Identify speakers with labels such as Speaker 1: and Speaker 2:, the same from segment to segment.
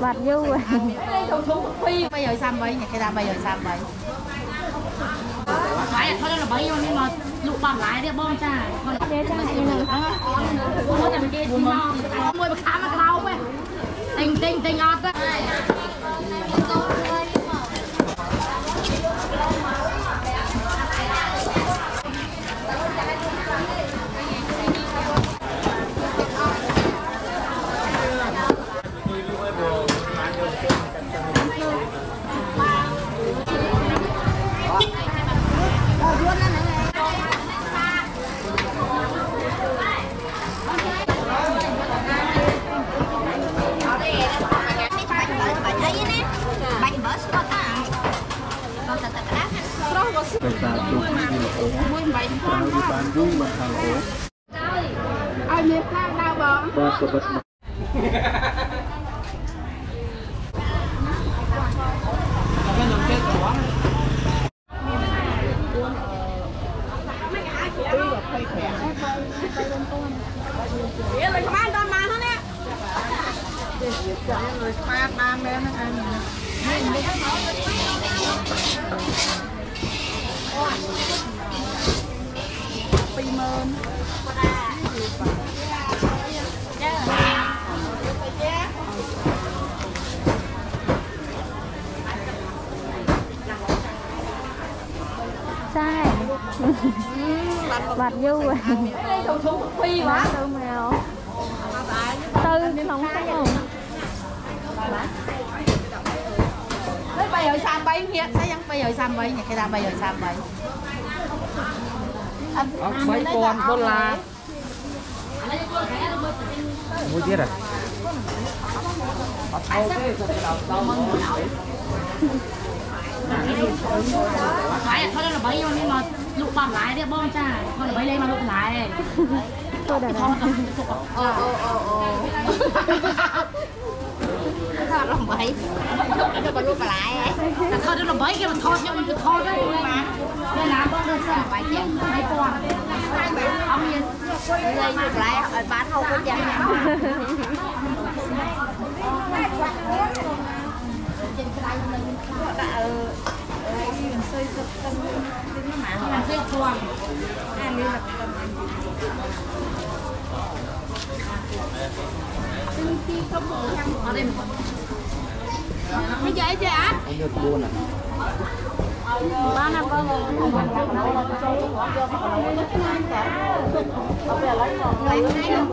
Speaker 1: bạt vô rồi. Bây giờ xăm vậy cái ta bây giờ xăm vậy cái à, thôi là bấy nhưng mà lụt bằng lái đấy bom cha.
Speaker 2: Con đế cha này nữa
Speaker 1: mua tầm kia mua mà khá mà lâu ấy tình tình tình ọt á. រ
Speaker 3: ជោគវាល្អមួយ8ក្រៅវាបានយូរបានថាល្អ
Speaker 4: ឲ្យមានផ្លែដៅបង
Speaker 3: បាទក៏បិទ
Speaker 4: Cái ta bây giờ sao vậy? Ông phải con con là
Speaker 2: Mua tiết à? Bắt thế, sao đầu
Speaker 4: sâu Phải là thôi là bấy
Speaker 2: nhưng mà lụ bằng lại đi bom cha. Thôi là
Speaker 1: bấy lên mà lụ lại. Tôi đã Ờ ờ ờ ờ. ថ
Speaker 3: តល្បី
Speaker 1: លេងមកលក់ឡាយទេ
Speaker 2: ទៅដល់
Speaker 1: ថតទៅ
Speaker 4: អូអូអូអូថារំបីទៅបលុកន្លែង
Speaker 1: តែថតទៅល្បីគេមកថតខ្ញុំមិនទៅថតទេបានគេណាបងទៅសាបាយជាង3000អត់មាន
Speaker 4: លេងកន្លែងឲ្យបានហូបវិញយ៉ាងណា
Speaker 1: អានេះព្រួង
Speaker 4: មិនយាយទេអត់
Speaker 3: ខ្ញុំយក Bây giờ
Speaker 2: chị ạ. Ba năm ba
Speaker 3: người.
Speaker 2: Hãy
Speaker 5: subscribe cho kênh Ghiền Mì Gõ Để không bỏ
Speaker 4: lỡ những video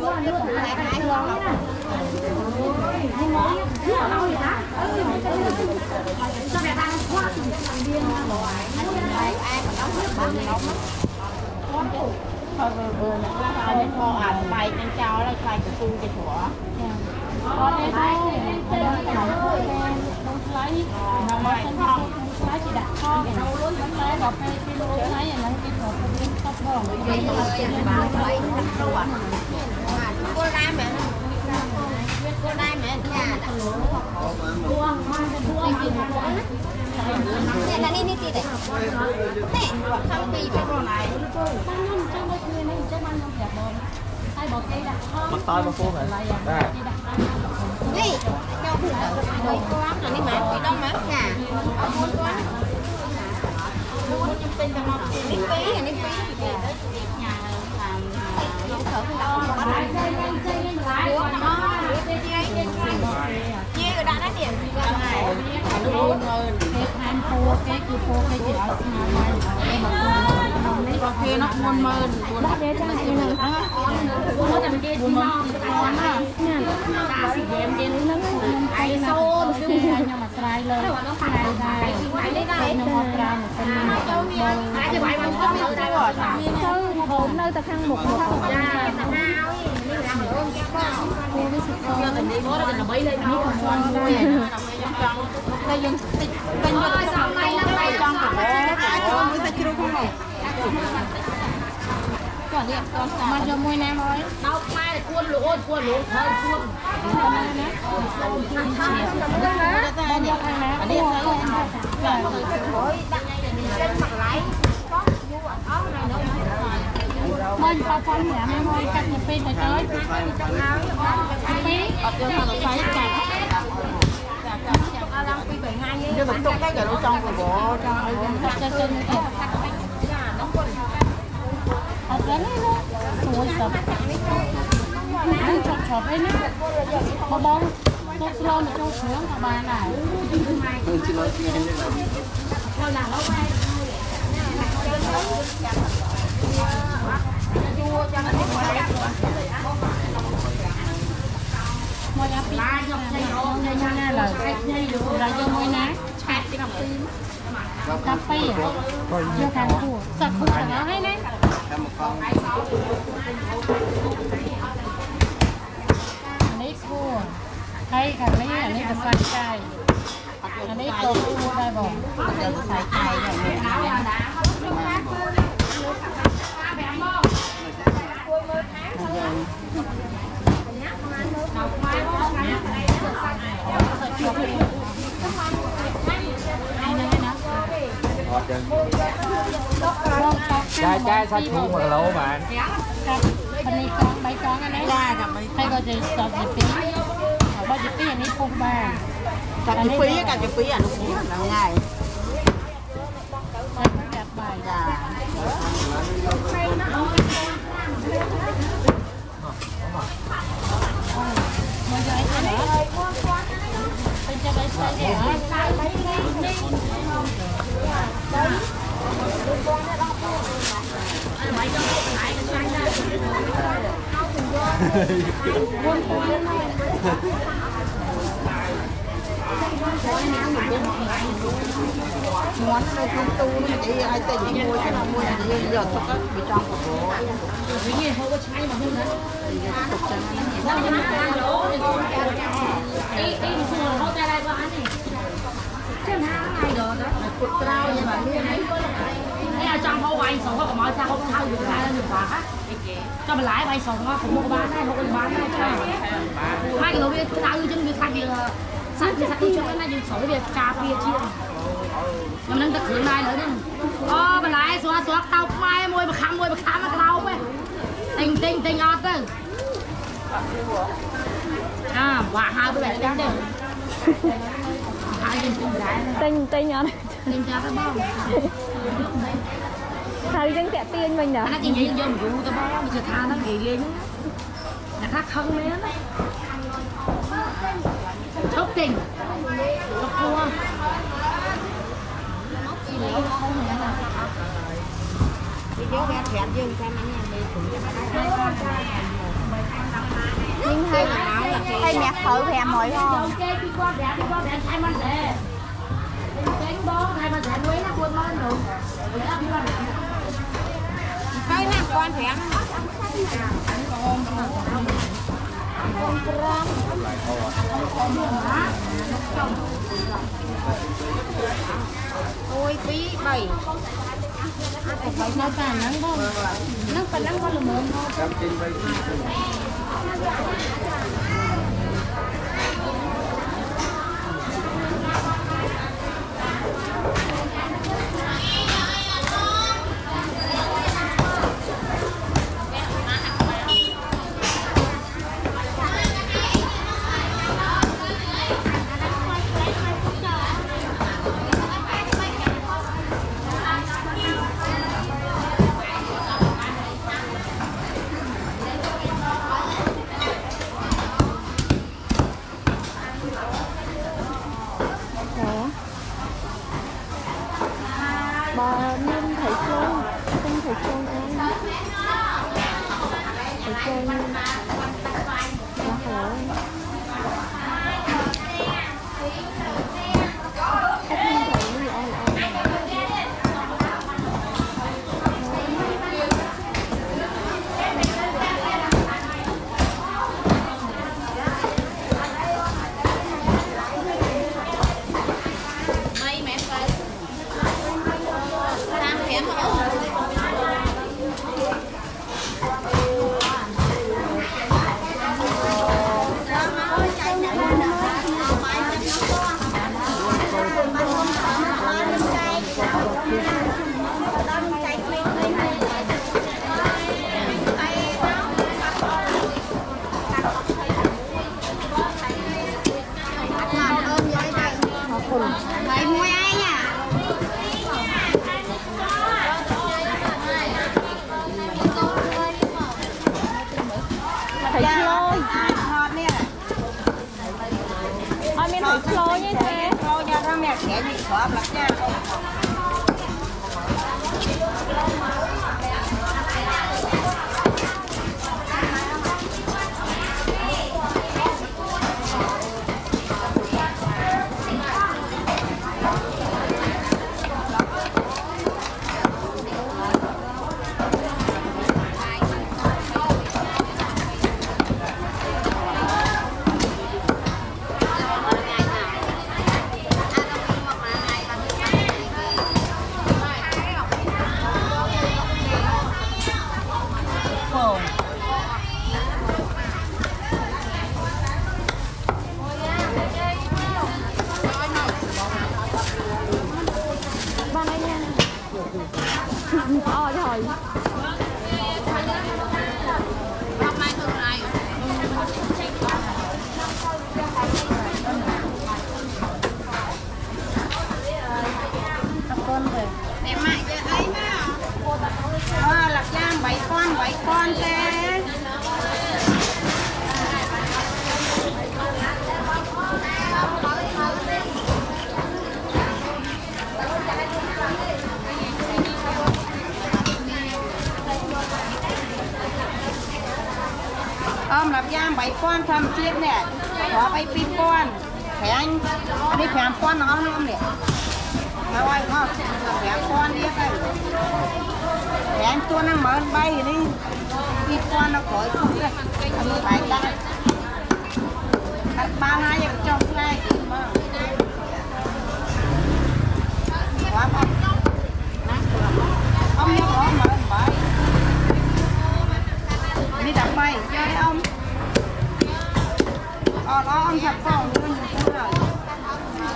Speaker 2: hấp dẫn
Speaker 4: thôi vừa vừa nè thôi nhưng thôi à tay trên cháu là tay của tôi cái của con đây thôi con đây cái này con lấy nó mới sinh con lấy chị đặt con con lấy một cái cái lúa lấy này nó cái một cái tóc bò cái gì
Speaker 3: mà cái bao lấy đặt đâu à cô ra
Speaker 4: mẹ cô ra mẹ nhà đặt
Speaker 2: cua ngon cái cua bắt tay bắt cuốn
Speaker 1: này đây.
Speaker 4: đi cho phụ tử mấy con rồi đi mà đi đâu mà cả ông muốn con muốn chụp hình cho một chị đi phí này đi phí nhà làm lỗ thở không đâu bắt đứa nó chia đã đã điểm gần này. Bốn người.
Speaker 1: គេខានពោគេគឺពោគេជាឲ្យស្មើហើយគេមកក្នុងនេះក៏គេនោះ40000
Speaker 2: បាត់ទេចានេះនឹង
Speaker 1: មួយតែគេទីមកគាត់ណា
Speaker 2: ញ៉ាំ
Speaker 1: តាស៊ីហ្គេមទៀតហ្នឹងខ្ញុំឯងសូនគឺខ្ញុំអាស្រ័យលើតែដែរខ្ញុំមកប្រាំទៅអាចបាយមកទៅទៅ
Speaker 2: ទៅ ហូបនៅតែខាងមុខមុខ
Speaker 1: ចាសាហាយនេះឡើងអូនគេក៏នេះសិស្សយកតែនេះមកតែដើម្បីលេខនេះក៏ស្គាល់មួយខ្ញុំចង់តែយើងតិចពេញមកសំឡៃឡើងទៅចង់ទៅអាចចូលមួយសាច់ជ្រូកផងមកក៏នេះអត់មកយកមួយណាមកដោកម៉ែគួនលូអូនគួនលូហើយគួនណាបងយកខាងណាអានេះទៅ
Speaker 4: Ôi, đặt trên mặt lại. Có, vô ở áo này nữa.
Speaker 1: ម បើប៉ះប៉ះញ៉ាំហើយកាត់ទៅពេកទៅ
Speaker 6: ទៅពេក
Speaker 5: អត់យកថាបាយកា
Speaker 3: ត់ឡើងពី3ថ្ងៃនេះ
Speaker 5: យកទុកតែចូលចង់ប្រវចង់ឲ្យចាចូលនេះទៅ
Speaker 2: អត់បានទេស្រួយសបនឹងជប់ជប់ឯណាបបងទុកស្លោមកចូលគ្រឿងក៏បានដែរ เราจมวยนะชาติกับปีกาแฟเยอะกันคู่สักคู่สักเอา
Speaker 6: ให้นะ
Speaker 2: อันนี้คู่ใครกันนี่อันนี้กับใส่ใจอันนี้ตัวคู่ได้บอก
Speaker 5: ใส่ใจอย่างนี้
Speaker 6: เอาไป
Speaker 1: ចាយចាយសាច់ជ្រូក1គីឡូបាន
Speaker 5: ប៉ា
Speaker 2: នេះ
Speaker 5: កង3កងហ្នឹងចាតែ3ហើយក៏ជិះស្ទប់
Speaker 2: ទី2បើ
Speaker 5: ទី2
Speaker 2: អានេះពុះបាន
Speaker 5: កាត់ទី2កាត់ទី
Speaker 2: 2អានោះពុះហ្នឹងហើយចាចា សងក៏មុខបានដែរហូបបានដែរចាហើយក៏វាក្តៅចឹងវាខាត់វាសាច់វាសាច់ចឹងណាយើងស្រួយវាការពារជាងខ្ញុំនឹងទឹកគ្រឿងដែរលើនេះអូបន្លាយស្រួលស្រួលតោខ្មែរមួយបខំមួយបខំមកក្លោបទេទិញទិញទិញអត់ទៅអាវាក់ហើយបែបនេះទេហើយយើងទិញដែរ
Speaker 3: ទិញទិញអត់
Speaker 2: ទិញចាទៅបង
Speaker 3: ហើយយើងតាក់ទាញវិញណា
Speaker 2: អាណានិយាយយកមកយូរទៅបងមិនជឿថាហ្នឹងនិយាយលេងអ្នកខ្លះខឹងមែនឈប់ទិញឈប់គួរ
Speaker 5: យកវាប្រាប់យើងចាំនេះមេគុំ
Speaker 3: វិញហើយហើយអ្នកខើ500ផង
Speaker 2: គេពីគាត់ប្រាពីគាត់ប្រាខែមិនដែរចេញបងខែមិនដែរមួយណាគួរមកនោះពីគាត់ប្រា
Speaker 5: ហើយណាគាត់ប្រាប់
Speaker 3: អូយ2 3
Speaker 2: ហើយនៅតែហ្នឹងបង
Speaker 5: con thì ăn tôi quý bảy bảy. Nó tàn nắng không nắng còn nắng có là mồm Đi phèm con nó không nè. มาไว้ก็แผงก้อนเรียกได้แผงตัวนั่งเหมือนใบนี่ปีก้อนเราขอทุกเลยมีใบได้ขัดบ้านให้ยังจองง่ายดีมากว่าเอาเอาเมี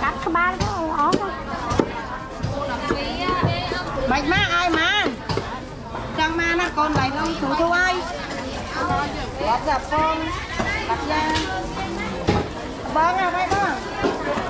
Speaker 5: កាត់ក្បាលហ្នឹងល្អណាស់បាច់មកឲ្យមកចង់មកណាកូនដៃនោះធូរធូរហើយបាត់សាប់ផងបាត់យ៉ាបង
Speaker 7: អ្ហ៎បង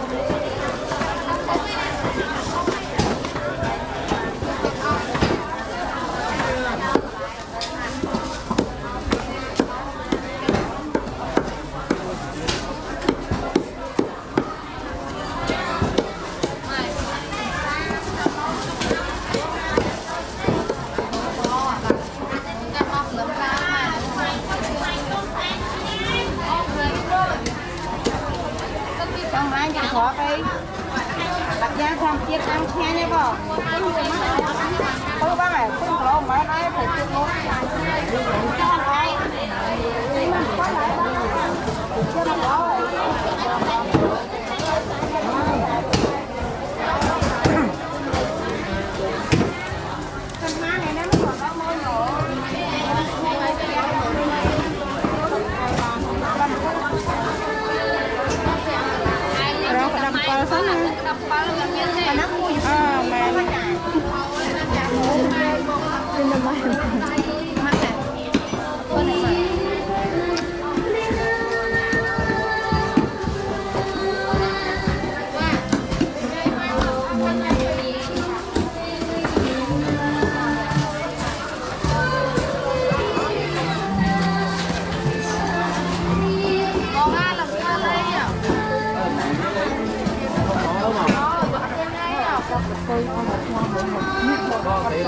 Speaker 7: ó
Speaker 5: mày má ai mà chẳng mà nó còn lại không thủ thu ai gặp gặp con gặp ra bớn ra đây đó con máy cho khó cái đặt ra xong chia ăn xe nhé bò tôi bác này không có máy này phải chụp một cho ai có lại cho nó có con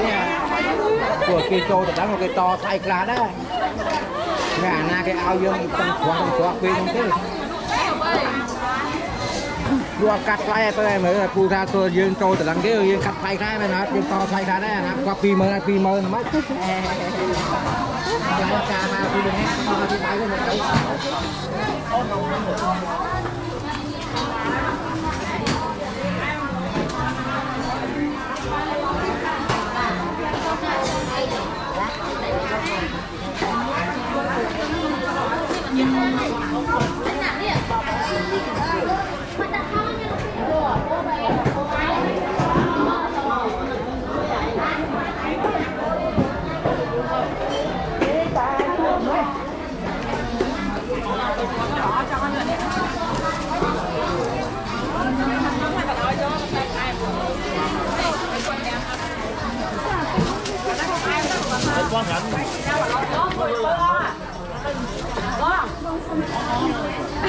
Speaker 8: ខាត់ថ្លៃទេព្រោះគេចូលទៅដឹងគេតថ្លៃខ្លះដែរតែអាណាគេឲ្យយើងទាំងគ្រាប់ទាំងគ្រាប់ពេលហ្នឹងទេព្រោះកាត់ថ្លៃទៅឯមើលពូថាទោះយើងចូលទៅដឹងគេយើងកាត់ថ្លៃខ្លះមែនអត់យើងតថ្លៃខ្លះដែរអាណាគាត់20000ហើយ20000ហ្មងចាំមកការមកពីនេះមកពីដៃទៅមកទៅ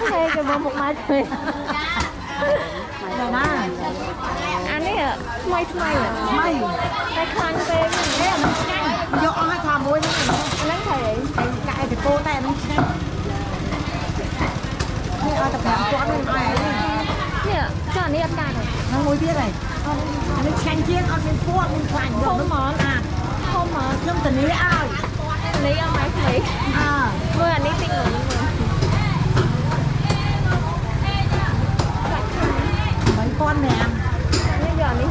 Speaker 3: ôi mai có hay cái bông một mai thôi
Speaker 5: តែណា
Speaker 3: anh ấy ạ mai mai ạ
Speaker 5: ម៉ៃ
Speaker 3: mai khăn về
Speaker 5: ទេអានោះឆ្ងាញ់យកអស់ឲ្យថាមួយហ្នឹង
Speaker 3: nắng thầy ấy
Speaker 5: តែកាយទៅគោតែអានោះឆ្ងាញ់នេះឲ្យតែ5ពាន់ហ្នឹងឲ្យអី
Speaker 3: nè cho anh ấy ăn cạn rồi
Speaker 5: ហ្នឹងមួយទៀតហើយអានេះឆ្ងាញ់ជាងអត់មានពួតមានខ្លាញ់យក
Speaker 3: không
Speaker 5: នោះ
Speaker 3: món
Speaker 5: អា
Speaker 3: không món
Speaker 5: ខ្ញុំទៅនេះឲ្យ
Speaker 3: lấy ăn mai lấy
Speaker 5: អើ
Speaker 3: mưa anh ấy tinh rồi nhưng mà
Speaker 5: 3000ណាម
Speaker 3: con này
Speaker 5: ăn bây giờ mình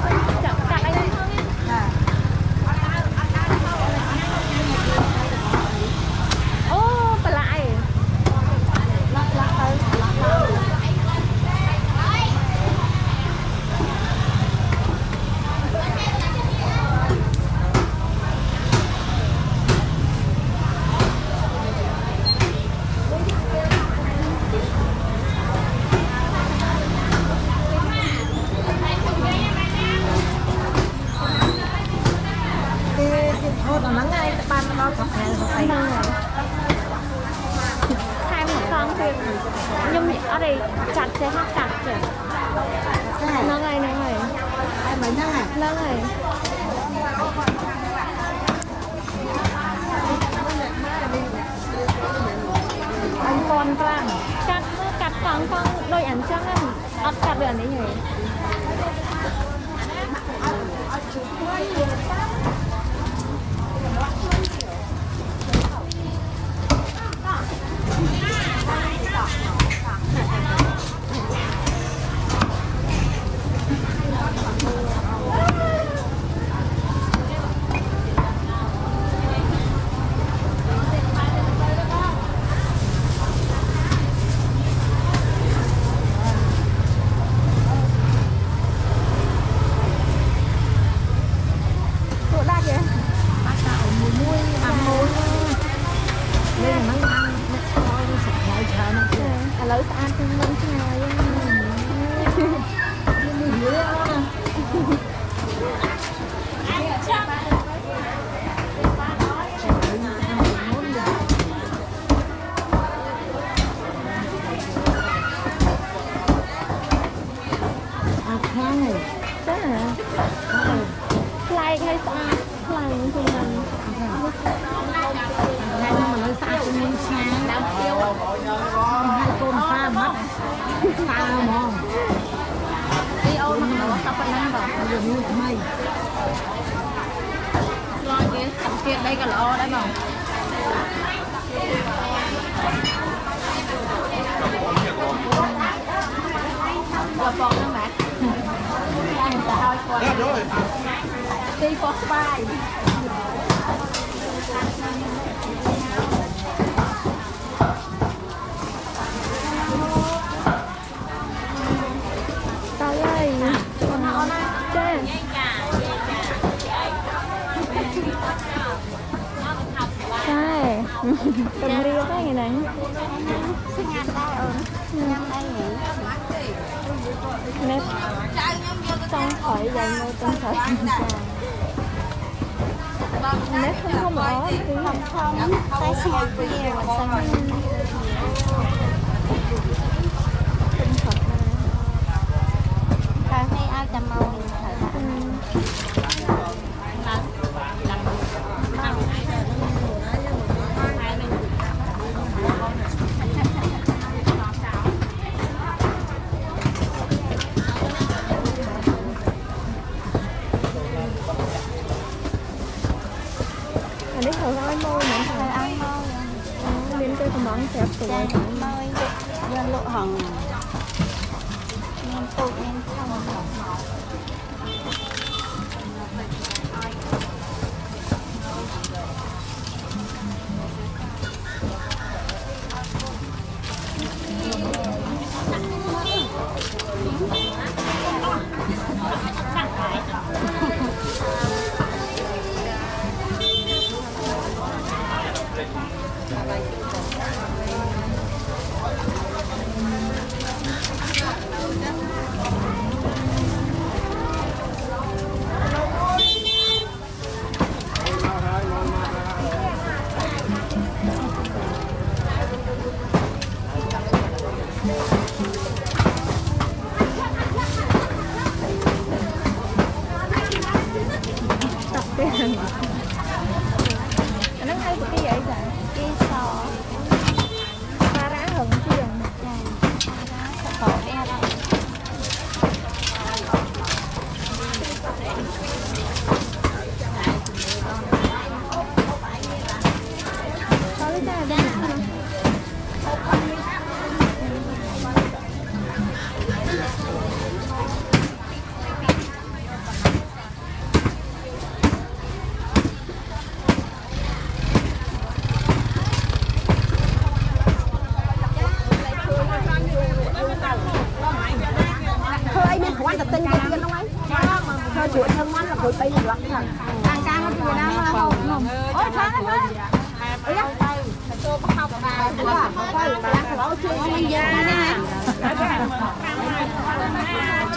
Speaker 5: យូរថ្មីឆ្លងគេទឹកទៀតដីក៏ល្អដែរបងបងបងហ្នឹងបាទ
Speaker 9: តែតែឲ្យគាត់ទីពោះស្បាយ cầm
Speaker 4: riêu cái ngày này nếp trong khỏi dày
Speaker 9: ngô trong sở tình tràng
Speaker 4: nếp không không ở không không tay xe kia và xanh Hãy subscribe cho kênh Ghiền Mì Gõ Để
Speaker 5: không bỏ lỡ những video hấp dẫn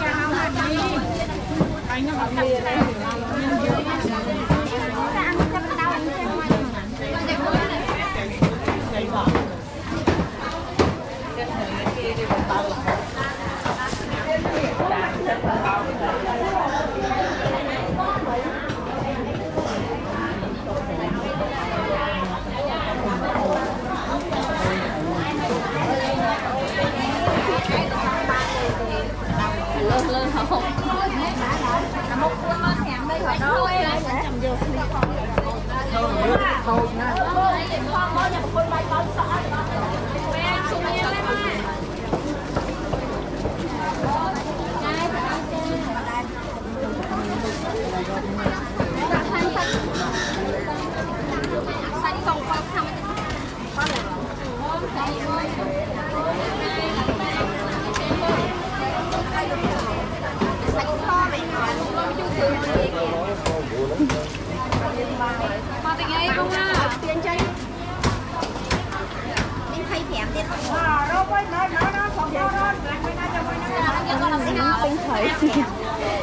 Speaker 5: ចាំហើ
Speaker 9: យអញ
Speaker 5: នឹងអ
Speaker 9: ត់មានទេ
Speaker 5: តូ
Speaker 9: ចណាស់ផងមកញ៉ាំ
Speaker 5: ប្រ
Speaker 9: គុណបា
Speaker 4: យបោក
Speaker 3: សក់អត់បានមែនសុំញ៉ាំទេម៉ែចាយចាយចា ពេញថយ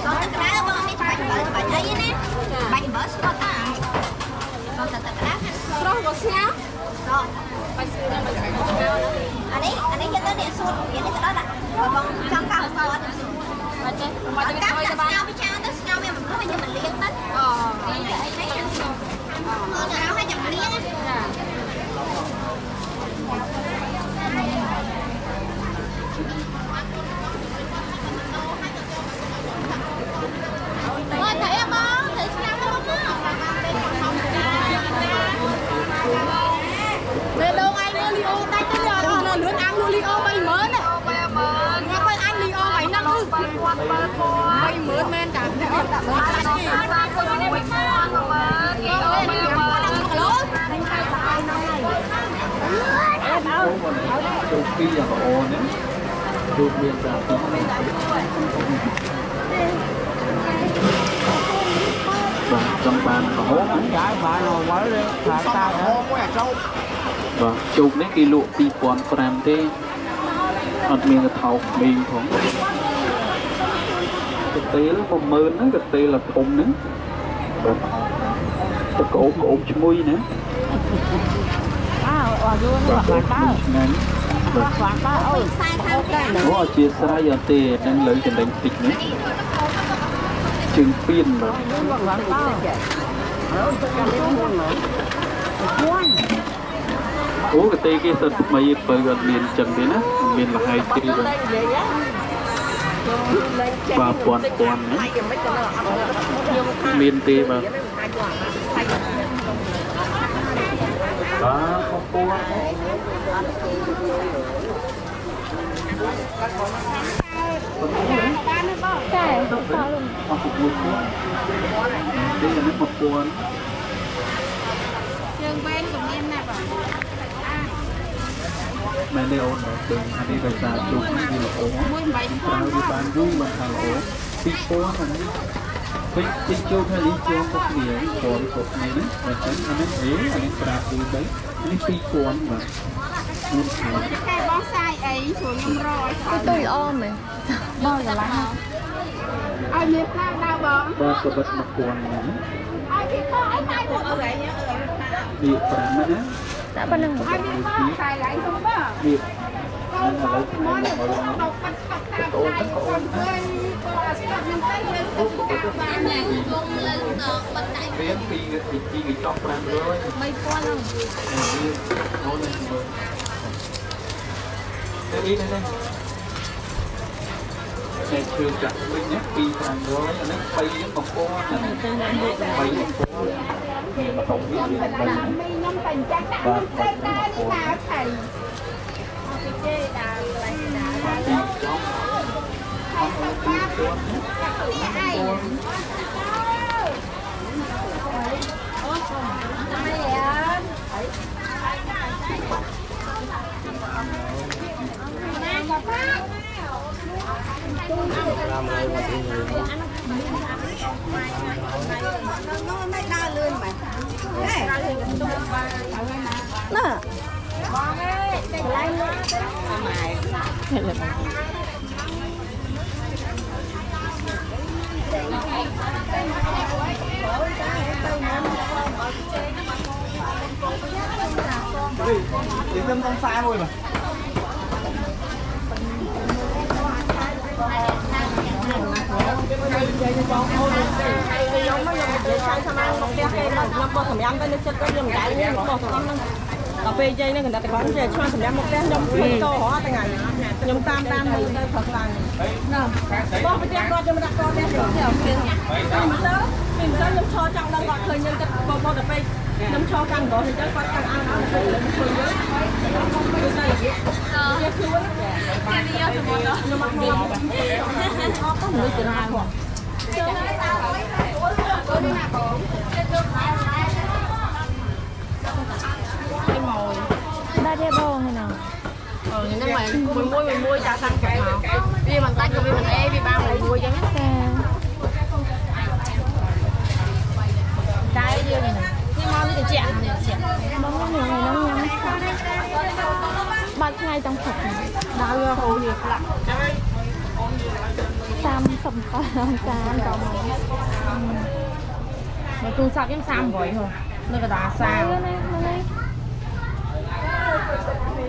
Speaker 3: ដល់ទឹកក្តៅបងនេះបាច់បើបាច់អីណាបាច់បើស្គាល់តាដល់ទឹកក្តៅស្រស់ក៏ស្ងោដល់បាច់ស្ងោបាច់ស្ងោអានេះអានេះយកទៅអ្នកសួតវានេះទៅដល់បងចង់កៅសួតបាច់ចេះបាច់ទៅស្ងោទៅបានស្ងោពិចារទៅស្ងោវាមិនព្រោះយើងមិនលៀងទៅអូអីអីអីអូស្ងោឲ្យចាំលៀងចា ư? Bay mớn men cả.
Speaker 6: Chụp kia là ồn đấy Chụp liền ra Vâng, trong bàn có hố
Speaker 8: trái phải nó mới đi phải sao hả
Speaker 6: Vâng, chụp đấy cái lụa tí quán pram thế Ọt miệng cái thảo mình ផង thực tế là một mơn đó, thực tế là thùng nữa Vâng Thực ốm ốm chui nữa
Speaker 10: អើអត់យូរនេះ
Speaker 6: Vâng,
Speaker 10: បា
Speaker 6: ốm
Speaker 10: ក់បាក់
Speaker 6: ngay Vâng
Speaker 10: បាក់បាក់អូយ
Speaker 6: អូ អធិស្ឋានអត់ទេនឹងលើចំណេញតិចនេះជើងពៀនបាទ
Speaker 10: បាក់បាក់អូយចាំលេងមុនមកគួន
Speaker 6: អូកទេគេសិតថ្មីបើអត់មានចឹងទេណាអត់មានលហើយទេបាទ បាទពាន់ពាន់ណាមានទេបាទបាទខពពួន
Speaker 5: តែ
Speaker 6: អស់6ពួនទេនេះមកពួន មែនទេអូនបាទគឺអានេះដោយសារជុំនេះវាល្អ
Speaker 3: Mua bảy
Speaker 6: ប្រើវាបានយូរបានថាល្អពីពណ៌អានេះពេញពេញចូលថានេះជាប់ទៅគ្នាពណ៌ទៅគ្នានេះតែចឹងអានេះអេអានេះប្រាប់គឺទៅនេះពីពណ៌បាទនោះខែ
Speaker 3: cái bó sai ấy xuống nhung rồi.
Speaker 5: គឺទុយអមហ៎បងកន្លះ
Speaker 3: Ai miếng khác đau bóng.
Speaker 6: បាទក៏បិទមកពណ៌នេះ
Speaker 3: Ai biết có ai tay một ở đấy nhá.
Speaker 6: វា5ណា
Speaker 5: តែប៉ុណ្្នឹង
Speaker 3: Ai biết có xài lại không bơ.
Speaker 6: វា
Speaker 3: Con con nói được con đọc bắt bắt ta tay con quên con sắp mình tay lên cũng cao và này con lên bắt tay
Speaker 6: វាពីពីពីកញ្ចក់500
Speaker 3: mấy con không
Speaker 6: អូននេះ xe chưa chặt với nhắc đi thằng đó là nó bay với con cô là bay với cô mà không biết gì bay và
Speaker 3: bay với con
Speaker 6: cô Bye. នេះ3ហ្នឹងបងប្អូនអានេះ3 បងប្អូនមានមកតុងវាមាន3
Speaker 3: làm mi nhâm tình chắc đã không tay ta đi nào thầy chê đà lại đà không có ba cái ai Nè.
Speaker 8: Tiếng tâm trong xa thôi mà
Speaker 10: ដល់ពេលជ័យនេះកណ្ដាប់តែគាត់ចេះឆ្លងសម្រាប់មកផ្ទះខ្ញុំធ្វើតោហោះថ្ងៃខ្ញុំតាមតាមទៅទៅព្រឹកឡើងណាបងប្រចាំគាត់ខ្ញុំដាក់គាត់ផ្ទះខ្ញុំទៅពេលខ្ញុំទៅខ្ញុំទៅខ្ញុំឈរចង់ដល់គាត់ឃើញខ្ញុំទៅបងបងទៅពេល ខ្ញុំចូលកាន់កោទៅគាត់កាន់អានអស់ទៅខ្ញុំជួយយើងខ្ញុំមកទៅតែយកខ្លួនតែយកទៅមកដល់ខ្ញុំមកមកអត់ទៅមើលចរាចរណ៍ចូលតែតាមអុយទៅចូលទៅណាកង
Speaker 3: ទៅ
Speaker 10: ទៅខែខែ
Speaker 9: ដាក់ទេបងហ្នឹង
Speaker 3: Ừ, nhưng mà mình mua mình mua trà xanh cà màu. Vì mình tách cho vì mình e vì ba mình mua cho
Speaker 9: hết trà
Speaker 3: trái dưa này nè? Nhưng mà nó thì chẹn thì chẹn
Speaker 9: បងមួយថ្ងៃហ្នឹងញ៉ាំសាច់បាត់ថ្ងៃទាំងព្រឹក
Speaker 3: đau vô hù nhiều lắm
Speaker 9: 37ចានក៏មក
Speaker 3: mà tu sắp em sam vậy thôi nó cái đá
Speaker 9: សា
Speaker 3: sao
Speaker 9: ណាណាណា
Speaker 3: cái